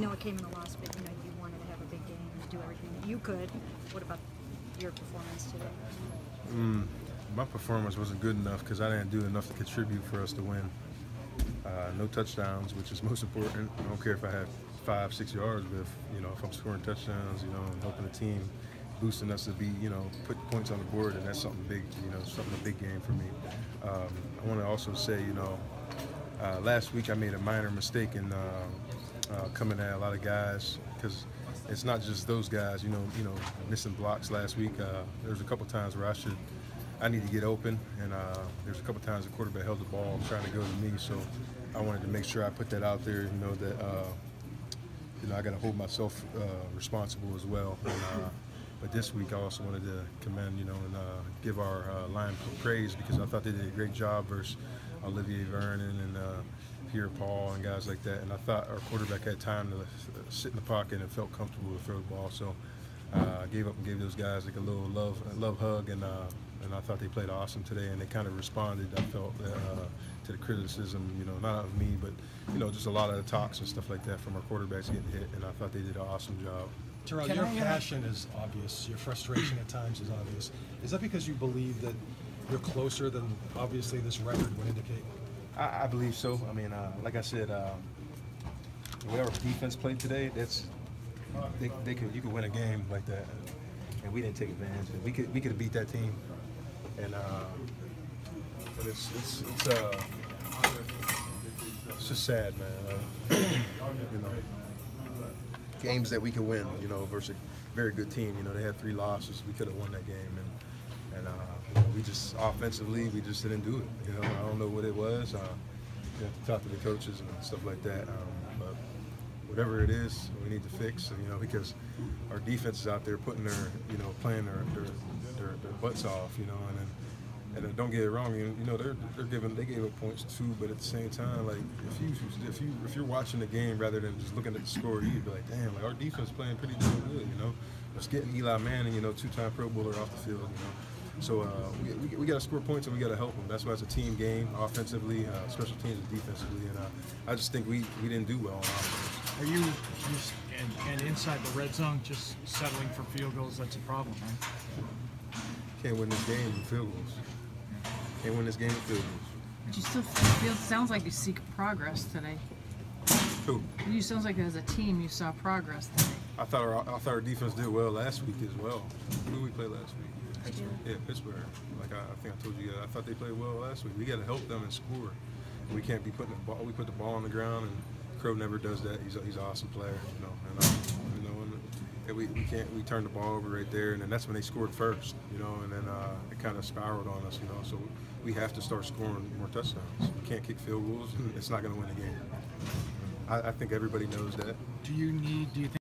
know it came in a loss, but you know you wanted to have a big game and do everything that you could. What about your performance today? Mm, my performance wasn't good enough because I didn't do enough to contribute for us to win. Uh, no touchdowns, which is most important. I don't care if I have five, six yards, but if, you know, if I'm scoring touchdowns, you know, and helping the team, boosting us to be, you know, put points on the board, and that's something big, you know, something a big game for me. Um, I want to also say, you know, uh, last week I made a minor mistake in uh, uh, coming at a lot of guys because it's not just those guys, you know, you know, missing blocks last week. Uh, there was a couple times where I should, I need to get open, and uh, there's a couple times the quarterback held the ball trying to go to me, so I wanted to make sure I put that out there, you know, that uh, you know I got to hold myself uh, responsible as well. And, uh, but this week I also wanted to commend, you know, and give our line praise because I thought they did a great job versus Olivier Vernon and Pierre Paul and guys like that. And I thought our quarterback had time to sit in the pocket and felt comfortable to throw the ball. So uh, I gave up and gave those guys like a little love love hug and. Uh, and I thought they played awesome today, and they kind of responded. I felt uh, to the criticism, you know, not of me, but you know, just a lot of the talks and stuff like that from our quarterbacks getting hit, and I thought they did an awesome job. Terrelle, Can your I, uh, passion is obvious. Your frustration at times is obvious. Is that because you believe that you're closer than obviously this record would indicate? I, I believe so. I mean, uh, like I said, um, the way our defense played today, that's they, they could you could win a game like that, and we didn't take advantage. We could we could have beat that team, and uh, but it's it's it's uh it's just sad, man. Uh, you know, games that we could win, you know, versus a very good team. You know, they had three losses. We could have won that game, and and uh, know, we just offensively we just didn't do it. You know, I don't know what it was. Uh, you to talk to the coaches and stuff like that. Um, but whatever it is, we need to fix. You know, because our defense is out there putting their, you know, playing their their, their, their butts off. You know, and then, and then don't get it wrong. You, know, they're they're giving they gave up points too, but at the same time, like if you if you if you're watching the game rather than just looking at the score, you'd be like, damn, like our defense playing pretty damn good. You know, just getting Eli Manning, you know, two-time Pro Bowler off the field. You know. So uh, we, we, we got to score points and we got to help them. That's why it's a team game, offensively, uh, special teams, and defensively. And uh, I just think we, we didn't do well on offense. Are you just and, and inside the red zone just settling for field goals? That's a problem, right? Can't win this game with field goals. Can't win this game with field goals. But you still feel sounds like you seek progress today. Who? You sounds like as a team you saw progress today. I thought our I thought our defense did well last week as well. Who did we play last week? Yeah, Pittsburgh. Like I, I think I told you, I thought they played well last week. We got to help them and score. We can't be putting the ball. We put the ball on the ground, and Crow never does that. He's a, he's an awesome player, you know. And uh, you know, and, and we, we can't we turned the ball over right there, and then that's when they scored first, you know. And then uh, it kind of spiraled on us, you know. So we have to start scoring more touchdowns. We can't kick field goals. It's not going to win the game. I, I think everybody knows that. Do you need? Do you think?